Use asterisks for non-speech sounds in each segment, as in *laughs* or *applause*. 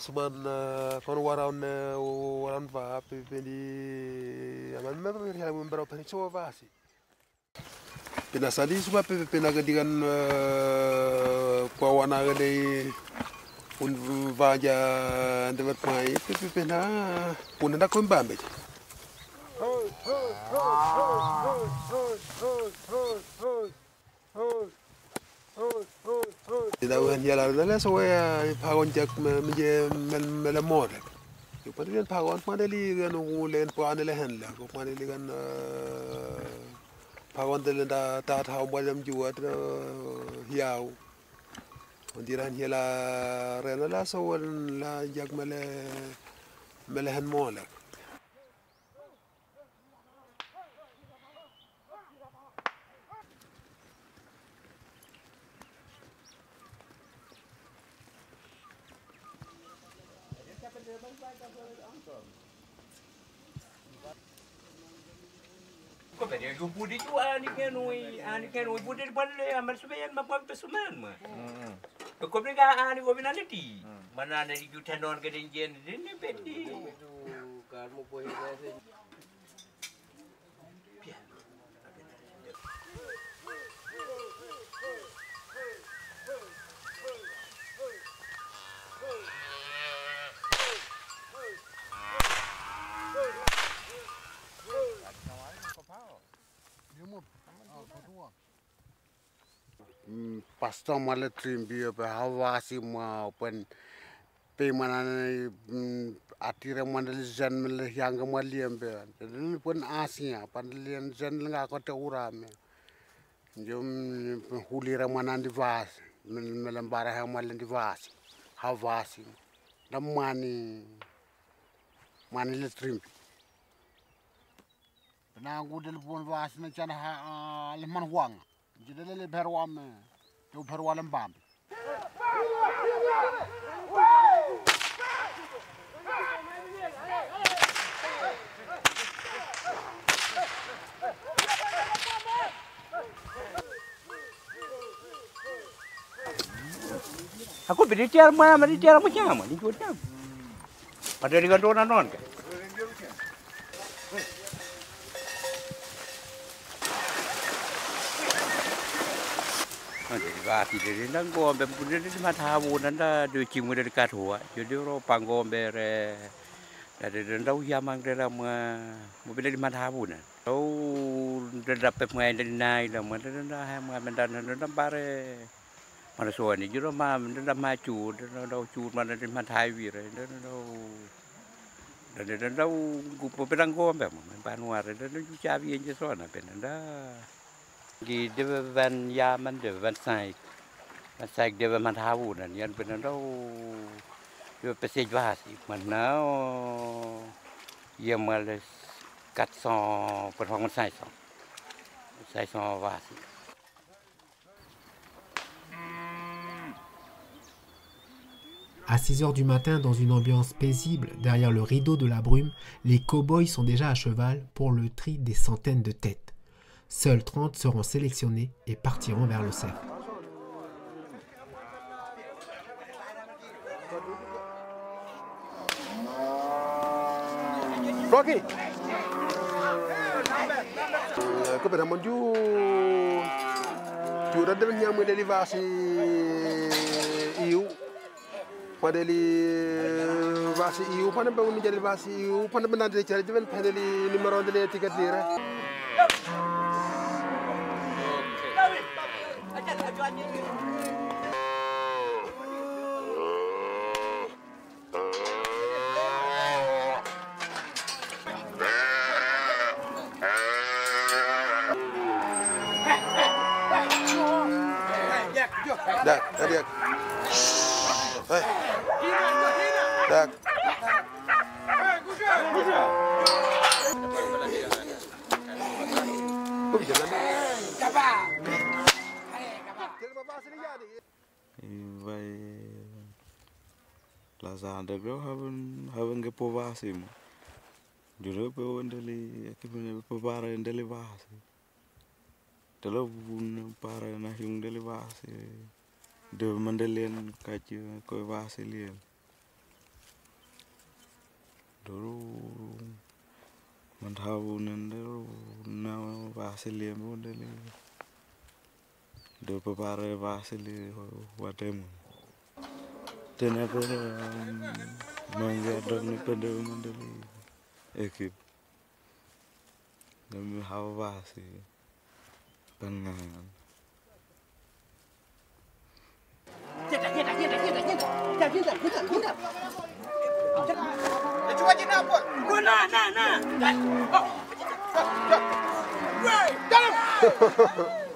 asuban kono waran waran va pependi aman me pe ria mun bro pe cho va si pina sali suba pe pe na gadigan kwa wana gade un vaja de mat mai na un na kon bambe Hold, hold, hold, hold, hold, hold, hold, hold, إذا وين جلار ده سوى بحاجون جاك من من من المور يبقى لين بحاجون ما دلي كان ولين بوان لهن لا ما دلي كان آه، بحاجون دلنا تا تا تاو بالم جوات آه، هياو ونdirhan هلا رنا لا سوى لا جاك مل ملهن مولك Kau tadi aku budi tu anik kenui, anik kenui budi depan le, amal sebayan mampu pesuman mah. Kau bini kah anik kau bini anik Mana ada anik juta orang kedenjian, ini beti. Kamu boleh asta male trimbio pe hawasi ma pen pe mana atire mandel jan mel yang mali embe ni pun asia pandelian jan lenga ko te urame jom hulira manan di vas melam bara ha malen di vas hawasi damani mani le trimbi na gudel bon vas na chan ha le huang jidele le berwame eu paro o alambambe. Aku beri tiar mana, beri tiar macam mana, ni kau Padahal Pada di orang kan. ่าที่เดินนั่งกอมแบบคุเดินมาทาวูนั้นะโดยจิงมือเดินกาดหัวอยู่ดีเราปังกอมเบรแต่เดินเราย่ามันเดินเราเมื่อมัเปเดินมาทาวูนั่นเราเดินรับไปเมื่เดินนายเราเมื่อเดินได้ให้เมื่อเดินเดินน้ำบาร์เรมันส่วนนี้ยูเรามาเดินมาจูดเราจูดมาเดินมาทายวีเลยเดินเราเดินเรากูเป็นั่งกอมแบบเหมือนปานวารเดินเราจ้าวีเองจะสอนอ่ะเป็นนั่นได้ À 6 heures du matin, dans une ambiance paisible, derrière le rideau de la brume, les cow-boys sont déjà à cheval pour le tri des centaines de têtes. Seuls 30 seront sélectionnés et partiront vers le Rocky. Dak, dak. Hey. Dak. Bosnian. lazada go haben haben ge povasi mo. Juro pe ondeli akibene pe para ondeli vasi. Telo bun para na him deli vasi. De mandelen kacu ko vasi liel. Dulu mandhawu nendero na vasi liel ondeli de préparer Vasily Wadem. Tenebra mengadoni pedoman dari ekip demi hawa sih pengen. Cetak, cetak, cetak, cetak, cetak, cetak, cetak, cetak, cetak. Coba cetak pun. Gua nah, nah, nah. Oh, *laughs*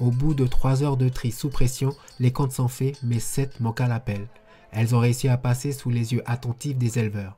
Au bout de trois heures de tri sous pression, les comptes sont faits, mais sept manquent à l'appel. Elles ont réussi à passer sous les yeux attentifs des éleveurs.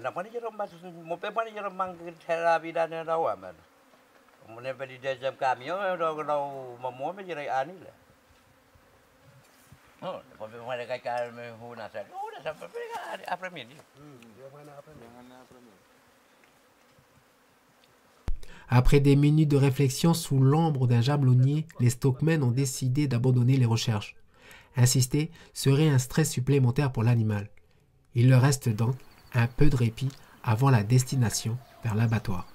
anak-anak mopepani jero mangkin terapi dan rawaman. Mune pedi dejam kami yo do do mamu me jere ani le. Oh, pope mane à kai me Oh, sa. Huna sa pope ari apremini. Hmm, dia mana apremini, mana apremini. Après des minutes de réflexion sous l'ombre d'un jablonnier, les stockmen ont décidé d'abandonner les recherches. Insister serait un stress supplémentaire pour l'animal. Il leur reste donc un peu de répit avant la destination vers l'abattoir.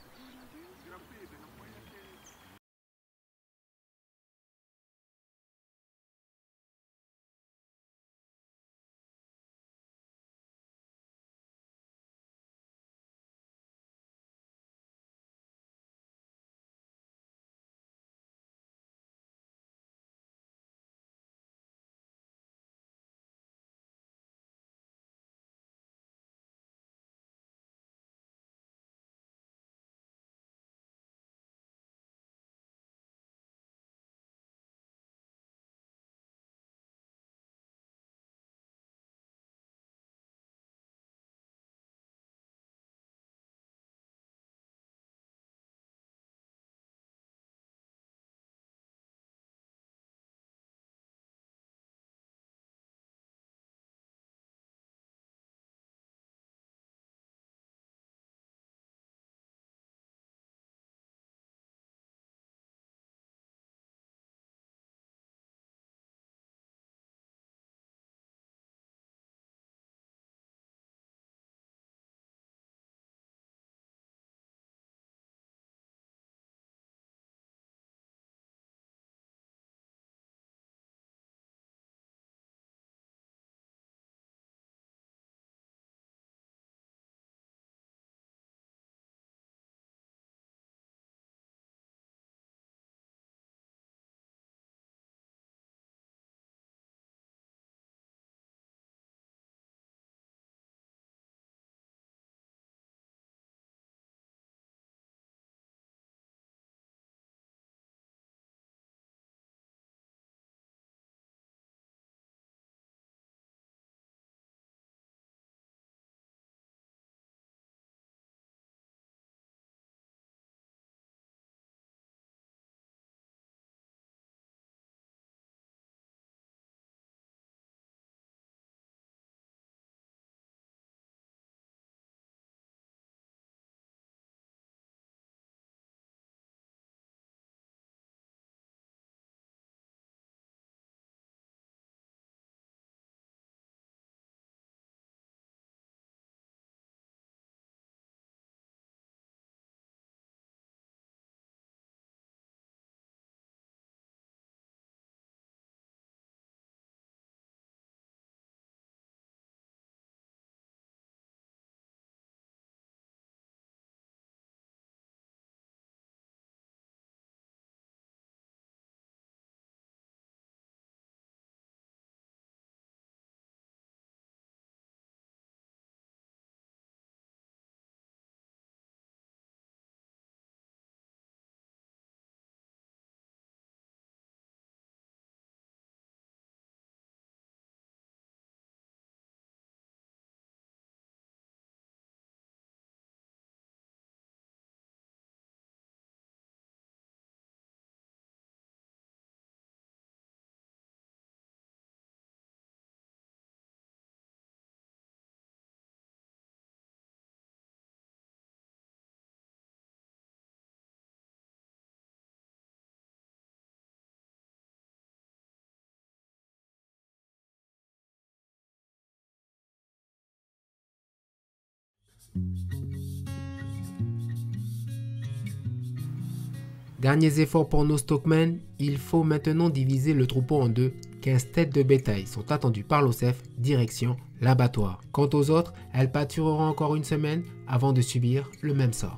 Derniers efforts pour nos stockmen, il faut maintenant diviser le troupeau en deux. 15 têtes de bétail sont attendues par l'Osef. direction l'abattoir. Quant aux autres, elles pâtureront encore une semaine avant de subir le même sort.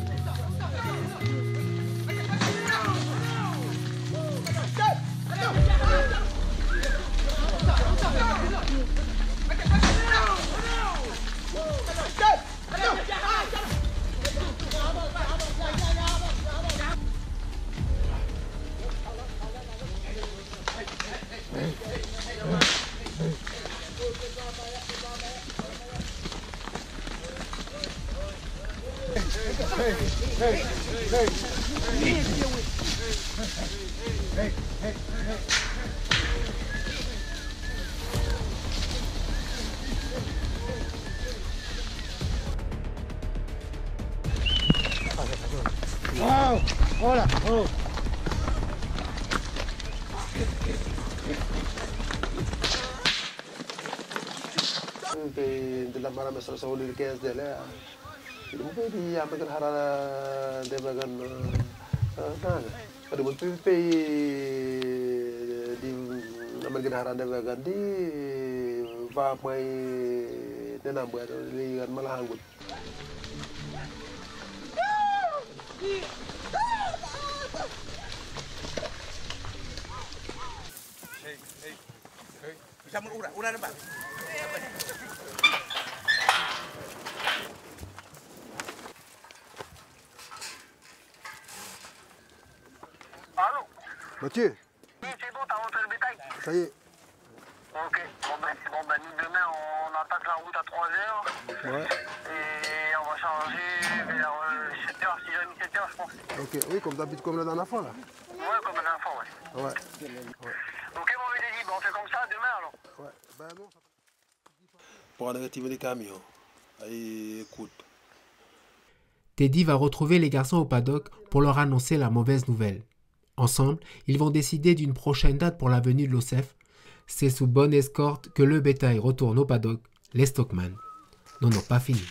Hey, hey, hey, hey, hey, hey, hey, Wow! Hola! Oh! kan pe dila mara mesra sa wuli kias dale a dila mupe di kan hara de di ame hara de bagan di va mai de na mbuya dala Hei, hei, hei, bisa mengurah, urah depan. Mathieu Oui, c'est bon, t'as rentré le bétail Ça y est. Ok, bon ben bon, ben, nous demain on attaque la route à 3h. Ouais. Et on va changer vers 7h, 6h, 7h je pense. Ok, oui, comme d'habitude, comme la dernière fois là. Ouais, comme la dernière fois, ouais. Ouais. Ok, mon Teddy, bon, on fait comme ça demain alors. Ouais, ben non. Pour aller retirer les camions, allez, écoute. Teddy va retrouver les garçons au paddock pour leur annoncer la mauvaise nouvelle. Ensemble, ils vont décider d'une prochaine date pour la venue de l'OCEF. C'est sous bonne escorte que le bétail retourne au paddock, les Stockman n'en ont pas fini.